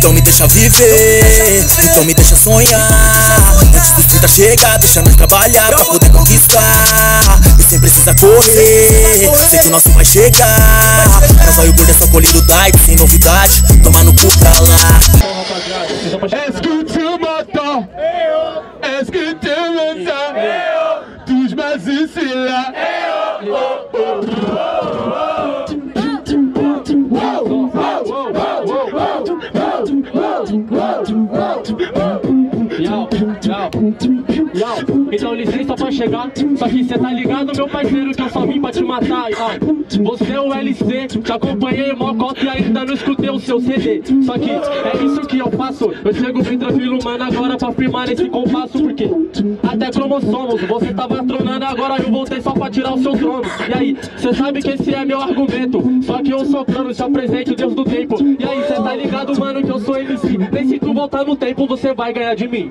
Então me deixa viver, então me deixa sonhar. Antes dos 30 chegar, deixa nós trabalhar pra poder conquistar. E sem precisar correr, sei que o nosso vai chegar. Nós vai o gordo é só colhido diet, sem novidade Toma no cu pra lá chegar Só que cê tá ligado, meu parceiro Que eu só vim pra te matar Você é o LC Te acompanhei mó cota e ainda não escutei o seu CD Só que é isso que eu faço Eu chego bem tranquilo, mano Agora pra firmar esse compasso Porque até cromossomos Você tava tronando, agora eu voltei só pra tirar o seu trono E aí, cê sabe que esse é meu argumento Só que eu sou plano, te apresento Deus do tempo. E aí, cê tá ligado, mano, que eu sou MC Nem se tu voltar no tempo, você vai ganhar de mim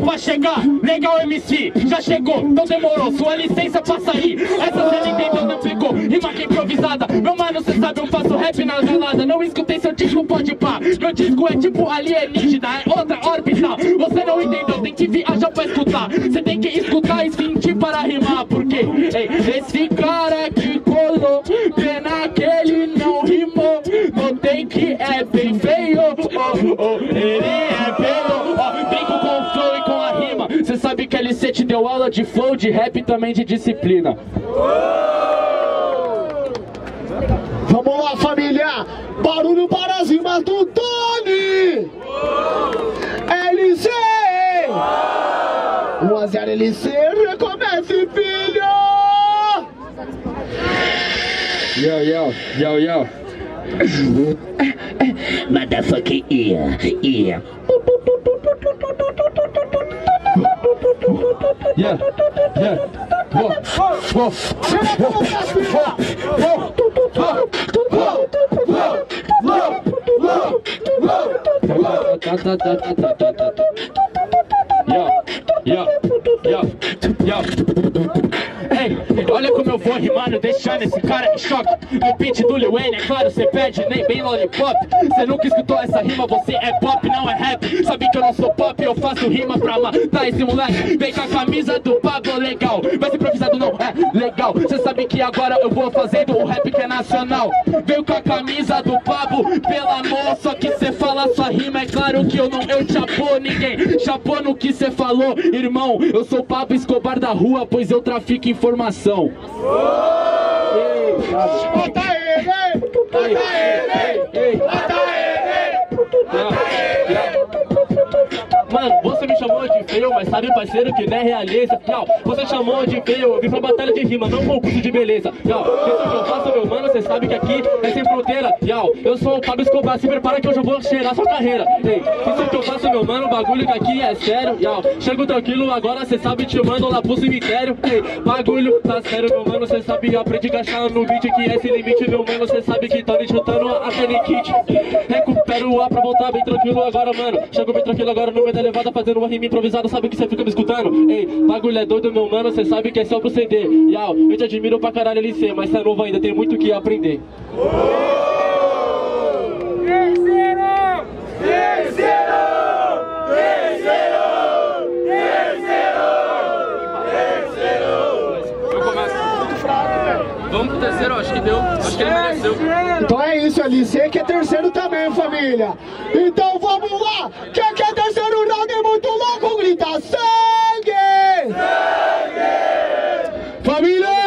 pra chegar, legal MC, já chegou, então demorou, sua licença pra sair. Essa cê não entendeu, não pegou, rima que improvisada. Meu mano, cê sabe, eu faço rap na velada. Não escutei seu disco, pode pá. Meu disco é tipo alienígena, é outra órbita. Você não entendeu, tem que viajar pra escutar. Cê tem que escutar e sentir para rimar, porque ei, esse cara que a LC te deu aula de flow, de rap e também de disciplina. Vamos lá, família! Barulho para as rimas do Tony! LC! 1 a 0 LC, recomece, filho! Yo, yo, yo, yo. Motherfucking ear, ear. Я, я, во, во, Я, я, я, я. Ei, olha como eu vou rimando, deixando esse cara em choque. No beat do Lil Wayne, é claro, cê pede nem bem lollipop. Cê nunca escutou essa rima, você é pop, não é rap. Sabe que eu não sou pop, eu faço rima pra matar esse moleque. Vem com a camisa do Pablo, legal. Mas improvisado não é legal. Cê sabe que agora eu vou fazendo o rap que é nacional. A camisa do Pablo, pelo amor Só que cê fala sua rima, é claro que eu não, eu chapô ninguém Chapô no que cê falou, irmão Eu sou Pablo Escobar da rua, pois eu trafico informação Mata ele! Mata ele! Mano, você me chamou de feio, mas sabe, parceiro, que não é realeza. Não, você chamou de feio, eu vim pra batalha de rima, não concurso de beleza. Não, isso que eu faço, meu mano, você sabe que aqui é sem fronteira. Yau, eu sou o Pablo Escobar, se prepara que hoje eu vou cheirar sua carreira. Ei, isso que eu faço, meu mano, bagulho que aqui é sério. Yau, chego tranquilo, agora cê sabe, te mando lá pro cemitério. Ei, bagulho tá sério, meu mano, cê sabe, aprendi a gastar no beat que é esse limite, meu mano, cê sabe que tô me chutando a kit. Recupero o ar pra voltar bem tranquilo agora, mano. Chego bem tranquilo agora no meio da levada, fazendo uma rima improvisada, sabe que cê fica me escutando? Ei, bagulho é doido, meu mano, cê sabe que é só pro CD. Yau, eu te admiro pra caralho, LC, mas cê é novo ainda, tem muito que aprender. Eu começo. Vamos pro terceiro, acho que deu. Acho que ele mereceu. Então é isso, LC que é terceiro também, família. Então vamos lá! Quem quer terceiro round é muito louco, grita sangue! Família,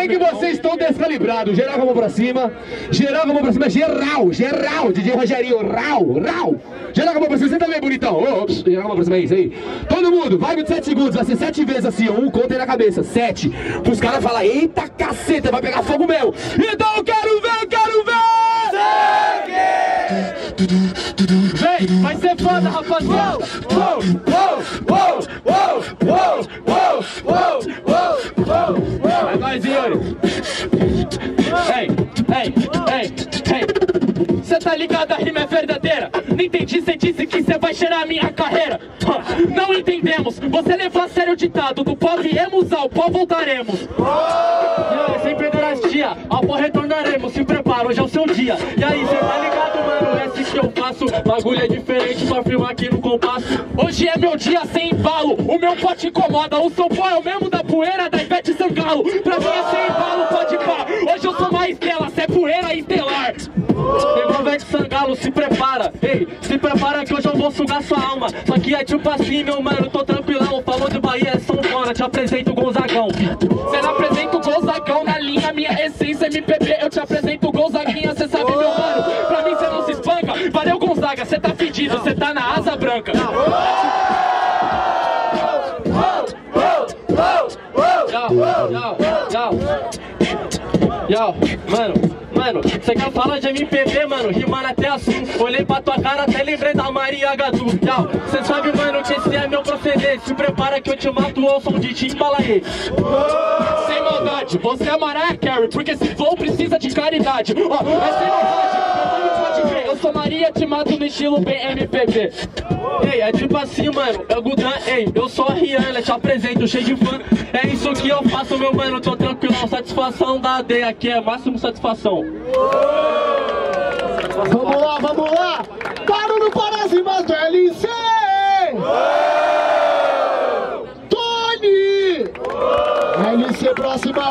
notei que vocês estão descalibrados. Geral com a mão pra cima. Geral com a mão pra cima. Geral, geral. DJ Rogerinho, rau, rau. Geral com a mão pra cima. Você também, bonitão. Ô, ops, geral com a mão pra cima. É isso aí. Todo mundo, vibe de 7 segundos. Vai ser 7 vezes assim. Um conta aí na cabeça. 7. Os caras falam, eita caceta, vai pegar fogo meu. Então eu quero ver, quero ver. Vem, vai ser foda, rapaziada. Uou, uou, uou, uou, uou, uou, Yuri. Ei, ei, ei, ei. Cê tá ligado, a rima é verdadeira. Não entendi, cê disse que cê vai cheirar a minha carreira. Não entendemos, você levou a sério o ditado: do pó viemos ao pó voltaremos. Yeah, sempre dinastia, ao pó retornaremos, se prepara, hoje é o seu dia. E aí, cê tá faço. Bagulho é diferente, só firmar aqui no compasso. Hoje é meu dia sem embalo, o meu pó te incomoda. O seu pó é o mesmo da poeira da Ivete Sangalo. Pra mim é sem embalo, pode pá. Hoje eu sou mais dela, cê é poeira estelar. Pegou velho Sangalo, se prepara, ei, se prepara que hoje eu vou sugar sua alma. Só que é tipo assim, meu mano, tô tranquilão. Falou de Bahia, é São Fora, te apresento o Gonzagão. Cê não apresenta o Gonzagão na linha, minha essência MPB. Eu te apresento Gonzaga, cê tá fedido, cê tá na asa branca. Yo, mano, mano, você quer falar de MPB, mano? Rimando até assim. Olhei pra tua cara, até lembrei da Maria Gadu. Yo, cê sabe, mano, que esse é meu proceder. Se prepara que eu te mato ao som de Timbalaê. Sem maldade, você é Mariah Carey, porque esse flow precisa de caridade. Ó, é sem maldade. Eu sou Maria, te mato no estilo bem. Ei, é tipo assim, mano, o Gudan, ei, eu sou a Rihanna, te apresento, cheio de fã. É isso que eu faço, meu mano, tô tranquilão. Satisfação da AD aqui é máximo satisfação. Vamos lá, vamos lá! Para não parece do LC! Tony! LC próxima